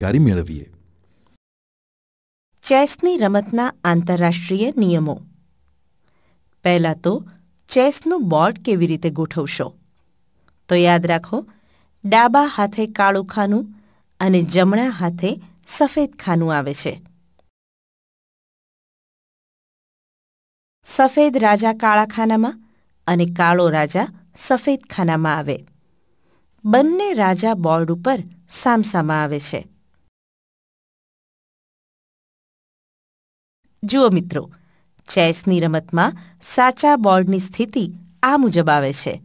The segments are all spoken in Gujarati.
જાણકારી મેળવીએ. ચેસની રમતના આંતરરાષ્ટ્રીય નિયમો. પહેલાં તો ચેસનું બોર્ડ કેવી રીતે ગોઠવશો? તો યાદ રાખો, ડાબા હાથે કાળું ખાનું અને જમણા હાથે સફેદ ખાનું આવે છે. સફેદ રાજા કાળા ખાનામાં અને કાળો રાજા સફેદ ખાનામાં આવે. બંને રાજા બોર્ડ ઉપર સામસામાં આવે છે. જુઓ મિત્રો, ચેસની રમતમાં સાચા બોર્ડની સ્થિતિ આ મુજબ આવે છે.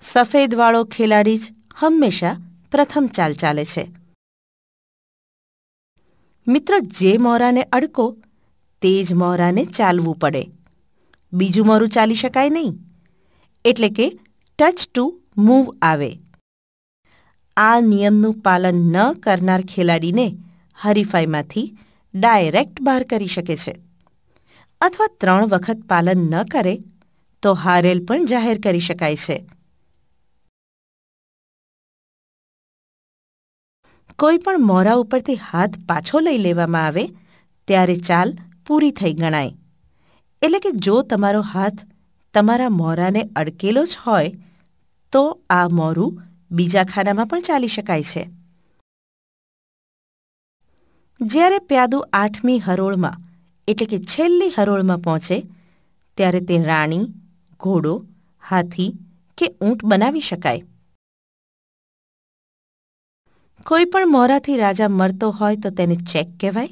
સફેદવાળો ખેલાડી જ હંમેશા પ્રથમ ચાલ ચાલે છે. મિત્રો, જે મોરાને અડકો, તે જ મોરાને ચાલવું પડે. બીજું મોરું ચાલી શકાય નહીં. એટલે કે ટચ ટુ મૂવ આવે. આ નિયમનું પાલન ન કરનાર ખેલાડીને હરીફાઈમાંથી ડાયરેક્ટ બહાર કરી શકે છે. અથવા ત્રણ વખત પાલન ન કરે, તો હારેલ પણ જાહેર કરી શકાય છે. કોઈ પણ મોરા ઉપરથી હાથ પાછો લઈ લેવામાં આવે, ત્યારે ચાલ પૂરી થઈ ગણાય. એટલે કે જો તમારો હાથ તમારા મોરાને અડકેલો જ હોય, તો આ મોરું બીજા ખાનામાં પણ ચાલી શકાય છે. જ્યારે પ્યાદુ આઠમી હરોળમાં, એટલે કે છેલ્લી હરોળમાં પહોંચે, ત્યારે તે રાણી, ઘોડો, હાથી કે ઊંટ બનાવી શકાય. કોઈ પણ મોરાથી રાજા મરતો હોય તો તેને ચેક કહેવાય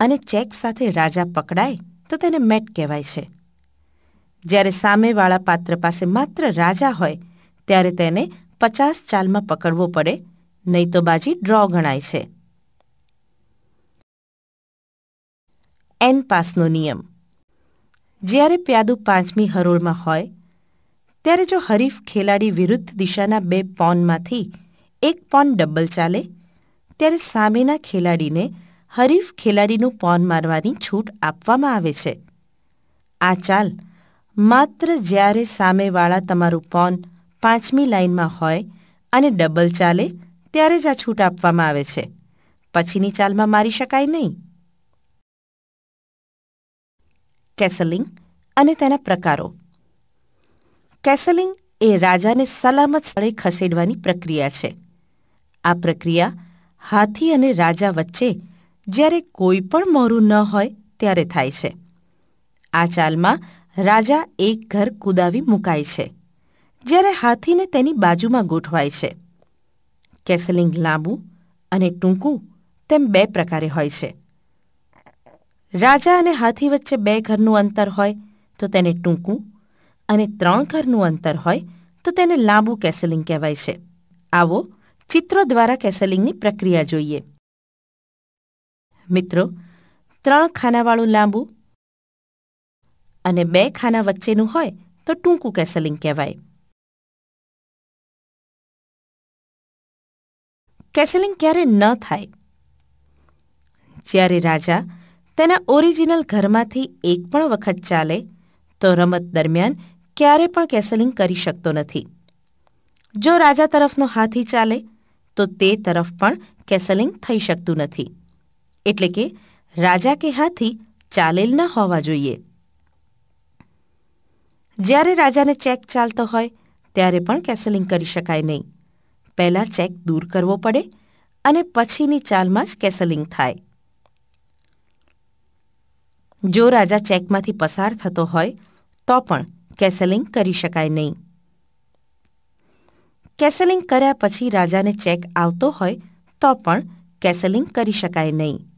અને ચેક સાથે રાજા પકડાય તો તેને મેટ કહેવાય છે. જ્યારે સામેવાળા પાત્ર પાસે માત્ર રાજા હોય, ત્યારે તેને પચાસ ચાલમાં પકડવો પડે, નહીં તો બાજી ડ્રો ગણાય છે. એન પાસનો નિયમ. જ્યારે પ્યાદુ પાંચમી હરોળમાં હોય, ત્યારે જો હરીફ ખેલાડી વિરુદ્ધ દિશાના બે પોનમાંથી એક પોન ડબલ ચાલે, ત્યારે સામેના ખેલાડીને હરીફ ખેલાડીનું પોન મારવાની છૂટ આપવામાં આવે છે. આ ચાલ માત્ર જ્યારે સામેવાળા તમારું પોન પાંચમી લાઇનમાં હોય અને ડબલ ચાલે ત્યારે જ આ છૂટ આપવામાં આવે છે. પછીની ચાલમાં મારી શકાય નહીં. કેસલિંગ અને તેના પ્રકારો. કેસલિંગ એ રાજાને સલામત સ્થળે ખસેડવાની પ્રક્રિયા છે. આ પ્રક્રિયા હાથી અને રાજા વચ્ચે જ્યારે કોઈ પણ મોરું ન હોય ત્યારે થાય છે. આ ચાલમાં રાજા એક ઘર કુદાવી મુકાય છે. જ્યારે હાથીને તેની બાજુમાં ગોઠવાય છે. કેસલિંગ લાંબુ અને ટૂંકું તેમ બે પ્રકારે હોય છે. રાજા અને હાથી વચ્ચે બે ઘરનું અંતર હોય તો તેને ટૂંકું અને ત્રણ ઘરનું અંતર હોય તો તેને લાંબુ કેસલિંગ કહેવાય છે. આવો ચિત્રો દ્વારા કેસલિંગની પ્રક્રિયા જોઈએ. મિત્રો, ત્રણ ખાનાવાળું લાંબુ અને બે ખાના વચ્ચેનું હોય તો ટૂંકું કેસલિંગ કહેવાય. કેસલિંગ ક્યારે ન થાય? જ્યારે રાજા તેના ઓરિજિનલ ઘરમાંથી એક પણ વખત ચાલે, તો રમત દરમિયાન ક્યારે પણ કેસલિંગ કરી શકતો નથી. જો રાજા તરફનો હાથી ચાલે, તો તે તરફ પણ કેસલિંગ થઈ શકતું નથી. એટલે કે રાજા કે હાથી ચાલેલ ન હોવા જોઈએ. જ્યારે રાજાને ચેક ચાલતો હોય, ત્યારે પણ કેસલિંગ કરી શકાય નહીં. પહેલાં ચેક દૂર કરવો પડે અને પછીની ચાલમાં જ કેસલિંગ થાય. જો રાજા ચેકમાંથી પસાર થતો હોય, તો પણ કેસલિંગ કરી શકાય નહીં. કેસલિંગ કર્યા પછી રાજાને ચેક આવતો હોય, તો પણ કેસલિંગ કરી શકાય નહીં.